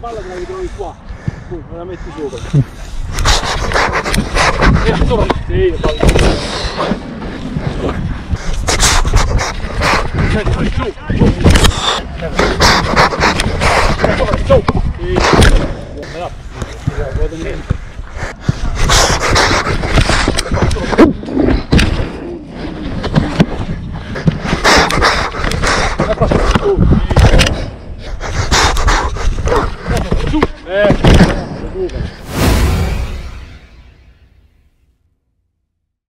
palla te la ritrovi qua. Tu me la metti sopra. E ancora sì, palla. Senti, giù, giù. Ancora, giù. Sì. Me la- vado niente. Ecco, giù. 那个